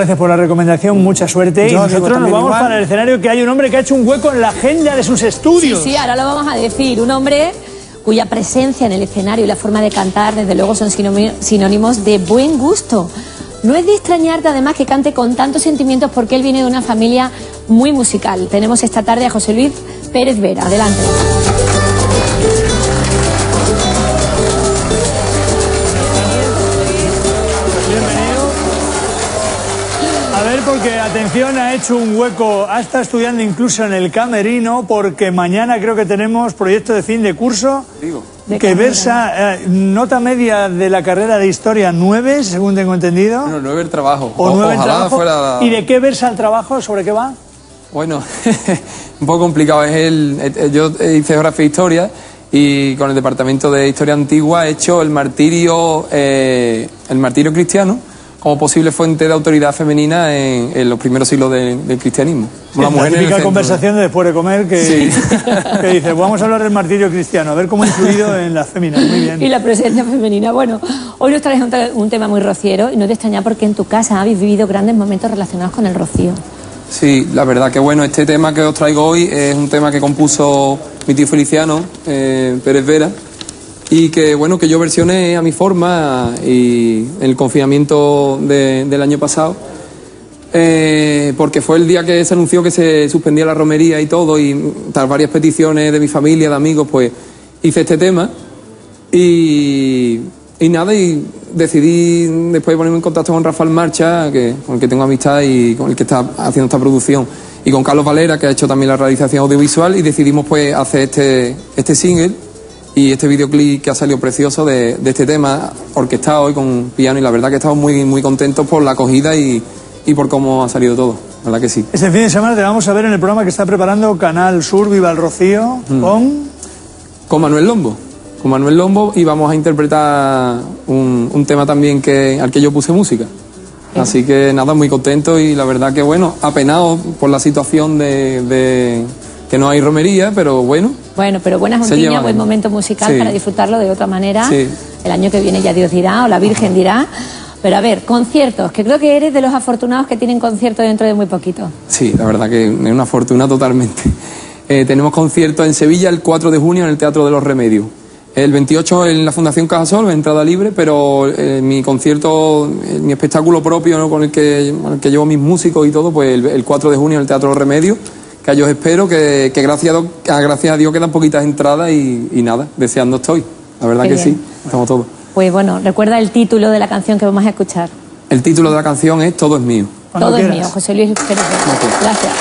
Gracias por la recomendación, mucha suerte. y Yo nosotros nos vamos igual. para el escenario que hay un hombre que ha hecho un hueco en la agenda de sus Sí, estudios. sí, ahora lo vamos a decir. Un hombre cuya presencia en el escenario y la forma de cantar, desde luego, son sinónimo- sinónimos de buen gusto. No es de extrañarte, además, que cante con tantos sentimientos porque él viene de una familia muy musical. Tenemos esta tarde a José Luis Pérez Vera. Adelante. A ver, porque atención, ha hecho un hueco, ha estado estudiando incluso en el camerino, porque mañana creo que tenemos proyecto de fin de curso De que versa eh, nota media de la carrera de historia 9, según tengo entendido. Bueno, nueve el trabajo. o O- 9 ojalá trabajo. fuera... ¿Y de qué versa el trabajo? ¿Sobre qué va? Bueno, un poco complicado. Es el, eh, yo hice geografía e historia y con el departamento de historia antigua he hecho el martirio, eh, el martirio cristiano como posible fuente de autoridad femenina en, en los primeros siglos de- del cristianismo. Sí, la la mujer en el típica conversación de después de comer que, Sí. que dice, vamos a hablar del martirio cristiano, a ver cómo ha influido en las féminas. Muy bien. Y la presencia femenina. Bueno, hoy nos traes un, te- un tema muy rociero y no es de extrañar porque en tu casa habéis vivido grandes momentos relacionados con el rocío. Sí, la verdad que bueno, este tema que os traigo hoy es un tema que compuso mi tío Feliciano eh, Pérez Vera y que bueno, que yo versioné a mi forma y el confinamiento de- del año pasado eh, porque fue el día que se anunció que se suspendía la romería y todo y tras varias peticiones de mi familia, de amigos, pues hice este tema. Y, y nada, y decidí después ponerme en contacto con Rafael Marcha, que, con el que tengo amistad y con el que está haciendo esta producción, y con Carlos Valera, que ha hecho también la realización audiovisual, y decidimos pues hacer este, este single y este videoclip que ha salido precioso de, de este tema, orquestado y con piano, y la verdad que estamos muy, muy contentos por la acogida y, y por cómo ha salido todo, la verdad que sí. Este fin de semana te vamos a ver en el programa que está preparando Canal Sur Viva el Rocío Mm. con... con Manuel Lombo. Con Manuel Lombo y vamos a interpretar un, un tema también que, al que yo puse música. Así que nada, muy contento y la verdad que bueno, apenado por la situación de, de que no hay romería, pero bueno, Bueno, pero buena Se juntiña, lleva buen momento musical Sí. para disfrutarlo de otra manera. Sí. El año que viene ya Dios dirá, o la Virgen dirá. Pero a ver, conciertos, que creo que eres de los afortunados que tienen concierto dentro de muy poquito. sí, la verdad que es una fortuna totalmente. Eh, tenemos concierto en Sevilla el 4 de junio en el Teatro de los Remedios. El 28 en la Fundación Cajasol, entrada libre, pero eh, mi concierto, eh, mi espectáculo propio ¿no? con, el que, con el que llevo mis músicos y todo, pues el, el 4 de junio en el Teatro Remedios, que yo os espero, que, que gracias, a, Do- a- gracias a Dios quedan poquitas entradas y, y nada, deseando estoy. La verdad Qué que bien. sí, estamos todos. Pues bueno, recuerda el título de la canción que vamos a escuchar. El título de la canción es Todo es mío. Cuando Todo es mío, José Luis Pérez. Gracias.